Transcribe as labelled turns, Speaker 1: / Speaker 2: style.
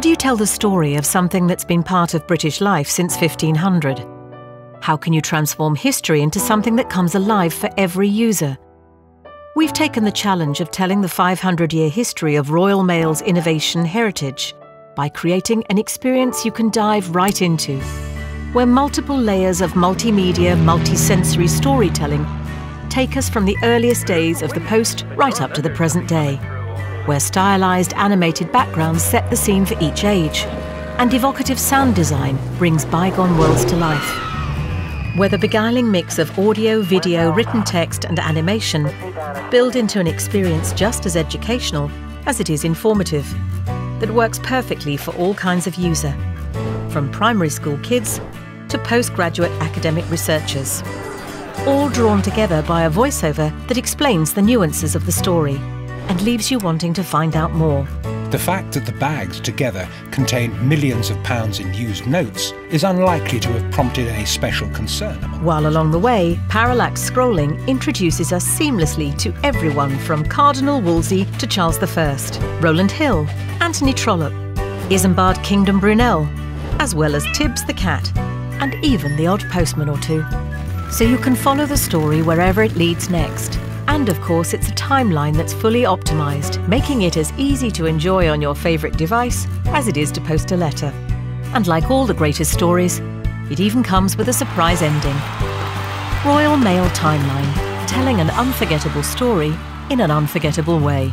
Speaker 1: How do you tell the story of something that's been part of British life since 1500? How can you transform history into something that comes alive for every user? We've taken the challenge of telling the 500 year history of Royal Mail's innovation heritage by creating an experience you can dive right into, where multiple layers of multimedia, multisensory storytelling take us from the earliest days of the post right up to the present day, where stylized animated backgrounds set the scene for each age, and evocative sound design brings bygone worlds to life. Where the beguiling mix of audio, video, written text, and animation build into an experience just as educational as it is informative, that works perfectly for all kinds of user, from primary school kids to postgraduate academic researchers all drawn together by a voiceover that explains the nuances of the story and leaves you wanting to find out more.
Speaker 2: The fact that the bags together contained millions of pounds in used notes is unlikely to have prompted any special concern.
Speaker 1: While along the way, parallax scrolling introduces us seamlessly to everyone from Cardinal Wolsey to Charles I, Rowland Hill, Anthony Trollope, Isambard Kingdom Brunel, as well as Tibbs the cat, and even the odd postman or two so you can follow the story wherever it leads next. And of course, it's a timeline that's fully optimized, making it as easy to enjoy on your favourite device as it is to post a letter. And like all the greatest stories, it even comes with a surprise ending. Royal Mail Timeline, telling an unforgettable story in an unforgettable way.